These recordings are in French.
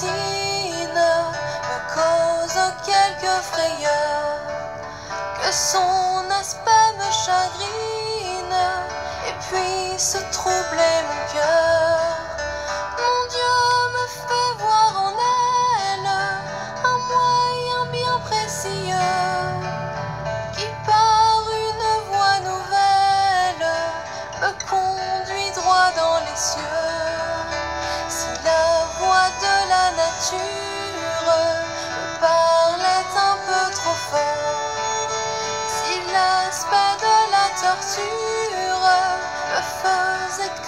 me cause quelques frayeurs, que son aspect me chagrine et puisse troubler mon cœur. fuzzy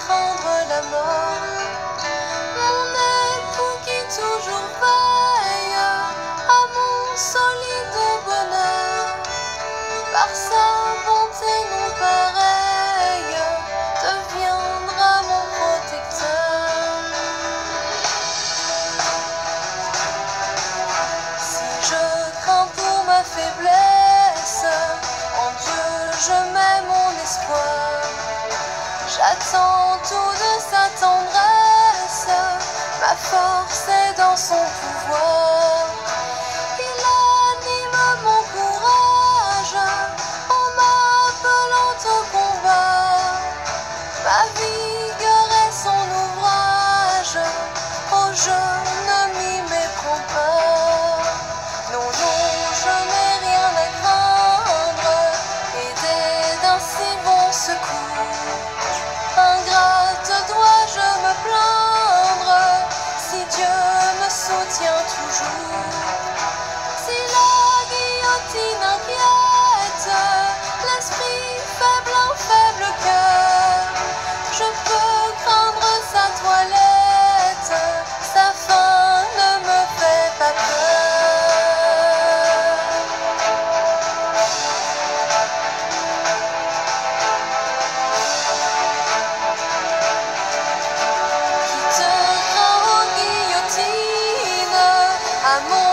J'attends tout de sa tendresse, ma force est dans son pouvoir. страну.